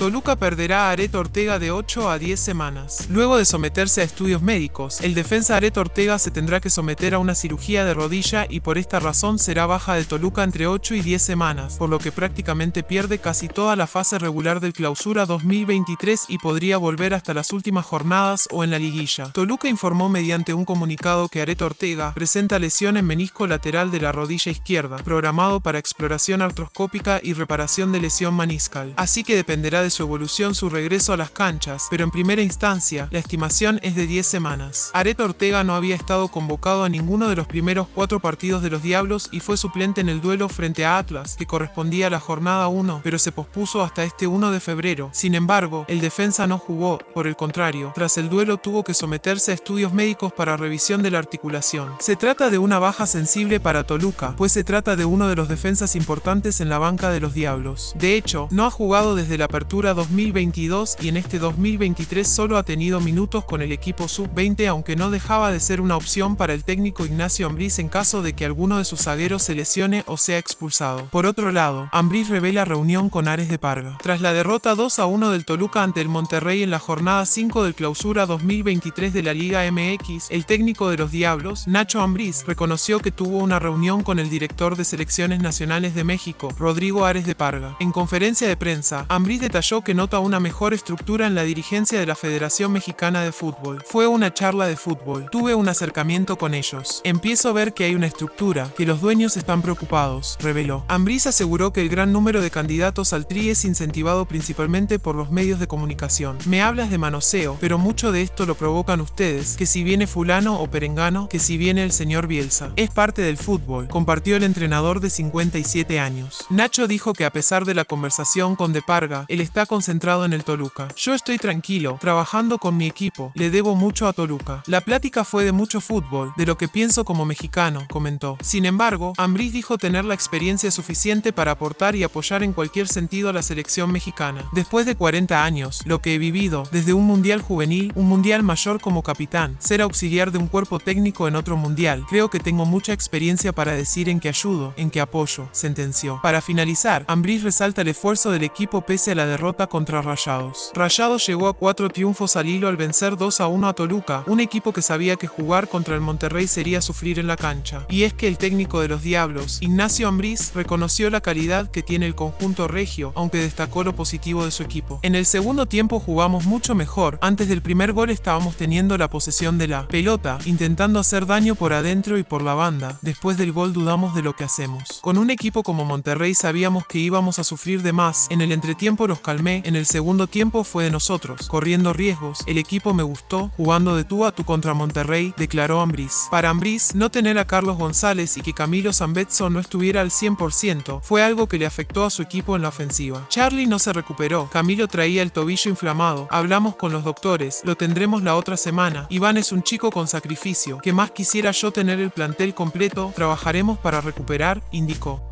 Toluca perderá a Areto Ortega de 8 a 10 semanas. Luego de someterse a estudios médicos, el defensa Areto Ortega se tendrá que someter a una cirugía de rodilla y por esta razón será baja de Toluca entre 8 y 10 semanas, por lo que prácticamente pierde casi toda la fase regular del clausura 2023 y podría volver hasta las últimas jornadas o en la liguilla. Toluca informó mediante un comunicado que Areto Ortega presenta lesión en menisco lateral de la rodilla izquierda, programado para exploración artroscópica y reparación de lesión maniscal. Así que dependerá de su evolución su regreso a las canchas, pero en primera instancia, la estimación es de 10 semanas. Areto Ortega no había estado convocado a ninguno de los primeros cuatro partidos de los Diablos y fue suplente en el duelo frente a Atlas, que correspondía a la jornada 1, pero se pospuso hasta este 1 de febrero. Sin embargo, el defensa no jugó, por el contrario, tras el duelo tuvo que someterse a estudios médicos para revisión de la articulación. Se trata de una baja sensible para Toluca, pues se trata de uno de los defensas importantes en la banca de los Diablos. De hecho, no ha jugado desde la apertura 2022 y en este 2023 solo ha tenido minutos con el equipo sub-20 aunque no dejaba de ser una opción para el técnico Ignacio Ambriz en caso de que alguno de sus zagueros se lesione o sea expulsado. Por otro lado, Ambriz revela reunión con Ares de Parga. Tras la derrota 2 a 1 del Toluca ante el Monterrey en la jornada 5 del clausura 2023 de la Liga MX, el técnico de los Diablos, Nacho Ambriz, reconoció que tuvo una reunión con el director de selecciones nacionales de México, Rodrigo Ares de Parga. En conferencia de prensa, Ambriz detalló que nota una mejor estructura en la dirigencia de la Federación Mexicana de Fútbol. Fue una charla de fútbol. Tuve un acercamiento con ellos. Empiezo a ver que hay una estructura, que los dueños están preocupados, reveló. Ambris aseguró que el gran número de candidatos al TRI es incentivado principalmente por los medios de comunicación. Me hablas de manoseo, pero mucho de esto lo provocan ustedes, que si viene fulano o perengano, que si viene el señor Bielsa. Es parte del fútbol, compartió el entrenador de 57 años. Nacho dijo que a pesar de la conversación con De Parga, el está concentrado en el Toluca. Yo estoy tranquilo, trabajando con mi equipo, le debo mucho a Toluca. La plática fue de mucho fútbol, de lo que pienso como mexicano, comentó. Sin embargo, Ambriz dijo tener la experiencia suficiente para aportar y apoyar en cualquier sentido a la selección mexicana. Después de 40 años, lo que he vivido, desde un mundial juvenil, un mundial mayor como capitán, ser auxiliar de un cuerpo técnico en otro mundial, creo que tengo mucha experiencia para decir en que ayudo, en que apoyo, sentenció. Para finalizar, Ambriz resalta el esfuerzo del equipo pese a la derrota derrota contra Rayados. Rayados llegó a cuatro triunfos al hilo al vencer 2 a 1 a Toluca, un equipo que sabía que jugar contra el Monterrey sería sufrir en la cancha. Y es que el técnico de los Diablos, Ignacio Ambriz, reconoció la calidad que tiene el conjunto regio, aunque destacó lo positivo de su equipo. En el segundo tiempo jugamos mucho mejor, antes del primer gol estábamos teniendo la posesión de la pelota, intentando hacer daño por adentro y por la banda, después del gol dudamos de lo que hacemos. Con un equipo como Monterrey sabíamos que íbamos a sufrir de más, en el entretiempo los calmé, en el segundo tiempo fue de nosotros, corriendo riesgos, el equipo me gustó, jugando de tú a tú contra Monterrey, declaró Ambriz. Para Ambriz, no tener a Carlos González y que Camilo Zambetso no estuviera al 100% fue algo que le afectó a su equipo en la ofensiva. Charlie no se recuperó, Camilo traía el tobillo inflamado, hablamos con los doctores, lo tendremos la otra semana, Iván es un chico con sacrificio, que más quisiera yo tener el plantel completo, trabajaremos para recuperar, indicó.